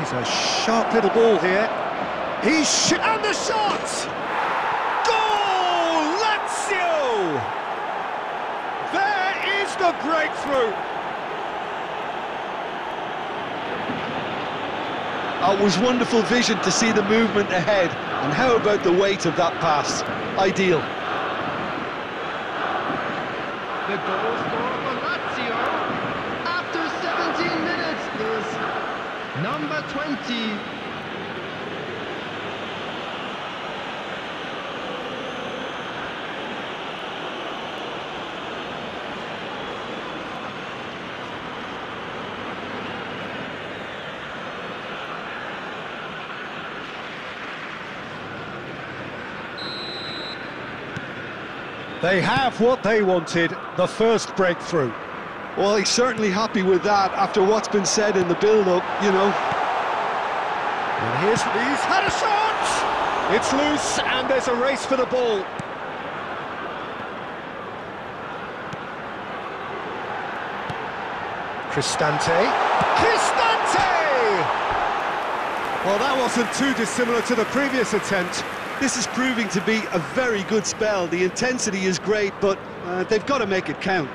He's a sharp little ball here. He's sh and the shot! Goal! Lazio! There is the breakthrough. Oh, it was wonderful vision to see the movement ahead. And how about the weight of that pass? Ideal. The goal scorer for Lazio after 17 minutes is number 20. They have what they wanted, the first breakthrough. Well, he's certainly happy with that after what's been said in the build-up, you know. And here's, he's had a shot! It's loose, and there's a race for the ball. Cristante. Cristante! Well, that wasn't too dissimilar to the previous attempt. This is proving to be a very good spell. The intensity is great, but uh, they've got to make it count.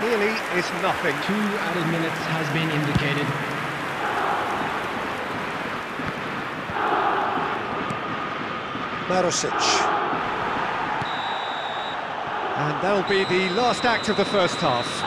Nearly is nothing. Two added minutes has been indicated. Marusic. And that'll be the last act of the first half.